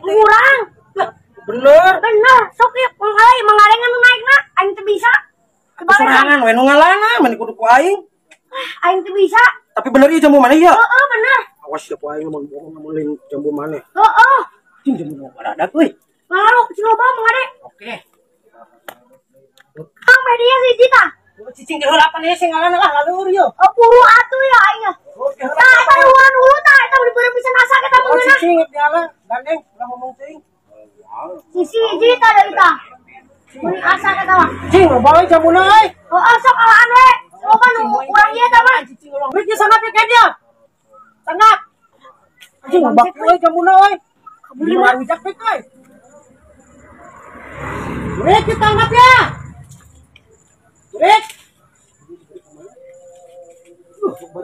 Kurang. Bener. Bener, sok yuk, mengalai, mengalengan naik nak, aing teu bisa. Kesorangan we nu ngalana mani kudu ku aing. Aing teu bisa. Tapi bener ieu jambu mana ieu? Heeh, bener. Awas ya ku aing mun bohong mun lain jambu mana. Heeh. Cing jambu nu baradak euy. Ngaruh, coba mengadek. Oke. Kang media sih Cita. Cicing diheulapan ieu sing ngalana lah ngaleur ieu. Oh, puru atuh ya aing. Oke. Tah, eta luan hulu tah, eta udah bener bisa nasa kita Oh mengeuna. cicing diana gandeng ulah ngomong cing. Sisi tah dari tah. Muni asa kata. Cing lo bawa jambu na euy. Heeh, sok alaan mah. Sangat ya. Sangat. Bak euy jambu na rujak kita ya.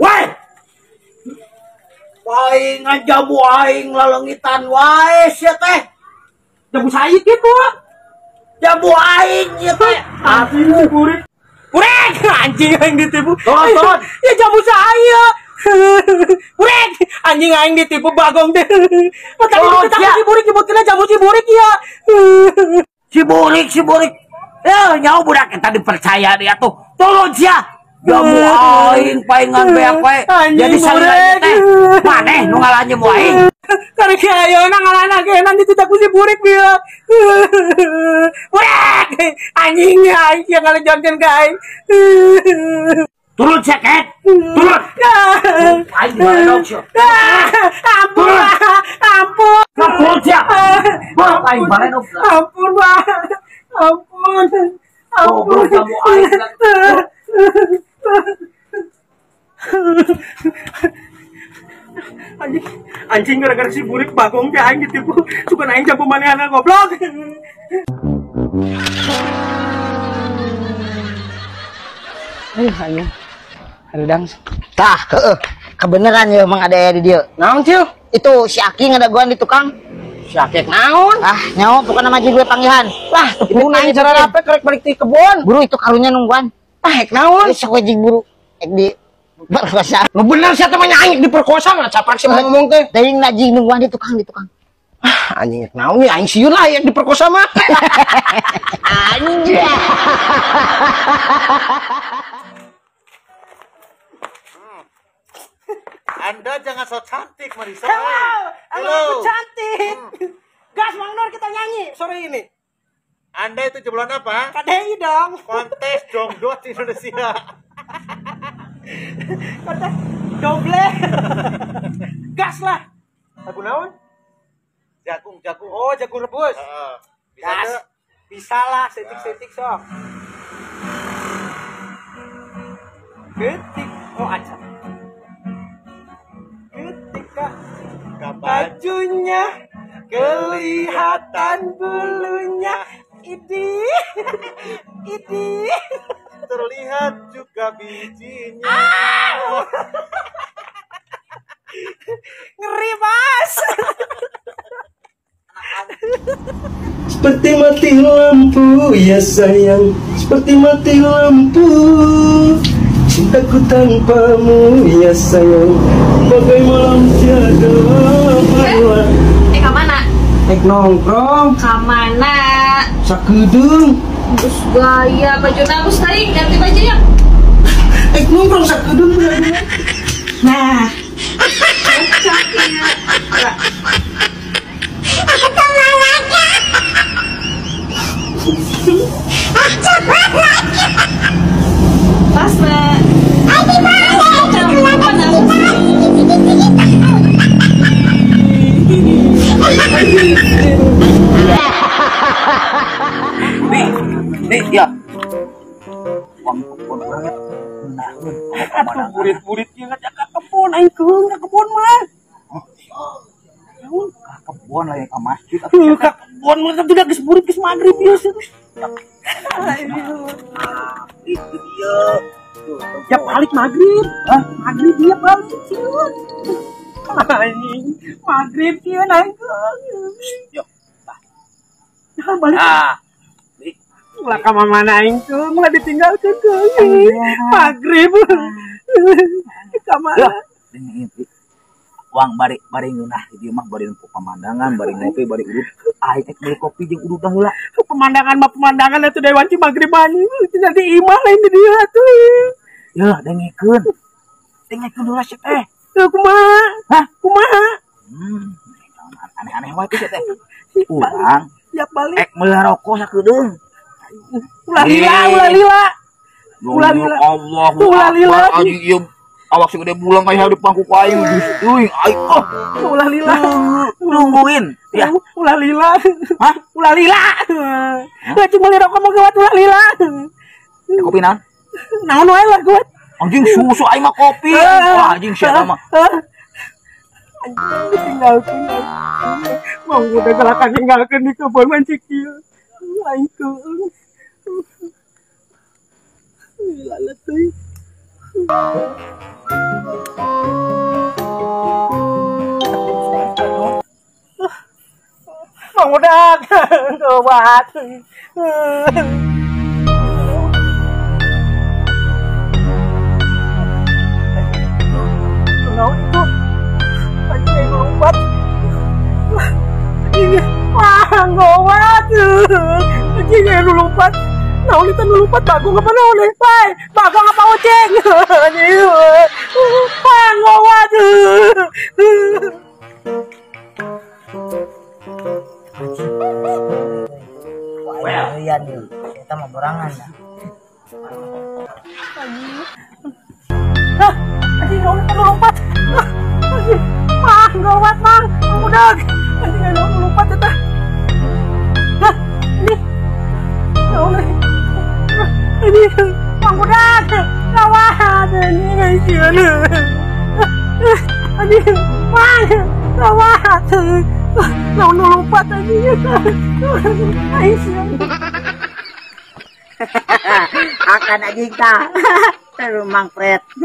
Woi. Aing ngajamu aing lalengitan wae sia teh. Jamu. Jamu aing ieu teh. Aduh, kurit. Kurit anjing aing ditipu. Turun. Ya jamu saya. Kurit anjing aing ditipu bagong deh. Mata oh, kita si burik nyebut kena jamu si burik ya. Si burik, si burik. Ya, nyawa budak kita dipercaya dia tuh. Turun sia. Jamu aing paingan beak we. Jadi salira teh. Maneh nu ngalah jamu aing. Karena kaya na ngalah ge nanti tidak kusi burik dia. Anjing aing yang ngalah jangan aing. Turun ceket. Turun. Mana dong sih? Ampun. Ampun. Ampun mana dong? Ampun, Bang. Ampun. Ampun. Kamu aing. anjing anjing gara-gara si burik bagong teh aing ditipu suka aing jambu manehana goblok Eh, hanya Hadang. Tah, heeh. Kebeneran ya emang ada di dia. naon cil Itu si Aki ngadaguan di tukang. sakit naon Ah, nyawa bukan nama gue panggilan. lah tepung aing cara apa kerek balik di kebun Buru itu karunya nungguan. ah hek naon Terus aku jing buru. Ek di berkuasa. nu bener teh mah aing diperkosa mah caprak sih ngomong teh Dari ngajing nungguan di tukang di tukang. Ah anjing naon nih aing siun lah yang diperkosa mah Anjir. Anda jangan so cantik Marisa. Halo, Halo. aku cantik. Gas Mang Nur kita nyanyi sore ini. Anda itu jebolan apa? KDI dong. Kontes jongdot Indonesia. Kata doble. Gas lah. Lagu naon? Jagung, jagung. Oh, jagung rebus. Bisa Gas. Bisa lah, setik-setik sok. Ketik. Oh, aja. Ketika bajunya kelihatan bulunya. Idi. Idi. Terlihat juga bijinya. Ngeri, Seperti mati lampu ya sayang. Seperti mati lampu Cintaku tanpamu ya sayang. Bagai malam tiada malam Eh, ke mana? Ek nongkrong. Ke mana? sakudung. Terus gaya baju namus tadi ganti baju ya. Ek nongkrong sakudung. Nah, Burit-buritnya ngajak ke kebun, aing keung ke kebun mah. Naon? Ka kebun lah ya ke masjid. Ke kebun mah tidak geus burit geus magrib ya. Itu dia. Ya balik maghrib. Hah? Maghrib dia balik ciut. Anjing, maghrib dia nangkeng. Yo. Nah, balik. Ah, Lah ka mana aing tuh, malah ditinggalkan ke maghrib. Ya. ini ini. Uang bari bari ngeunah di dieu mah bari nempuh pemandangan, bari ngopi, bari urut. Aing ek beli kopi jeung dah heula. Pemandangan mah pemandangan itu dewan ci maghriban. Nanti imah lain di dia tuh. Ya, dengekeun. Dengekeun heula sih teh. Tuh kumaha? Hah? Kumaha? Hmm. Aneh-aneh wae teh teh. Urang Siap balik. ek meuli rokok sakedeung. Ulah lila, ulah lila. Ulah Ya lila. Allah. Ulah lila. Anjing ieu awak si gede bulang kayak di pangku aing geus euy aing oh Ulah lila. nungguin ya Ulah lila. Hah? Ulah lila. Lah cuma li rokok mau gawat ulah lila. kopi naon Naon wae lah gawat. anjing susu aing mah kopi Wah, anjing siapa mah Anjing tinggalkan Mau udah galakan tinggalkan di kebun mancik dia Gawat Kenapa itu Anjing lompat. Anjing. Wah, ngowat. Anjing yang lompat. Nah, ini tan lompat bago nga pa na ulit. Pai, bago nga pa ucing. Anjing. Wah, ngowat. Well, iya nih. Kita mau berangan ya. Hah, anjing yang tan lompat. Anjing. Wah, ngowat, Mang. Udah. Anjing yang lompat itu. Hah, ini. Ya Allah. Ini Mang Udak. Kawat. Ini ngasian. Ini Mang. Kawat. Nah, lompat anjing. Ngasian. Akan aja kita. Terus Mang Fred.